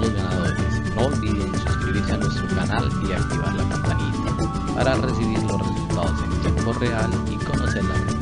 todos ganadores. No olviden suscribirse a nuestro canal y activar la campanita para recibir los resultados en tiempo real y conocer la